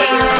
Bye.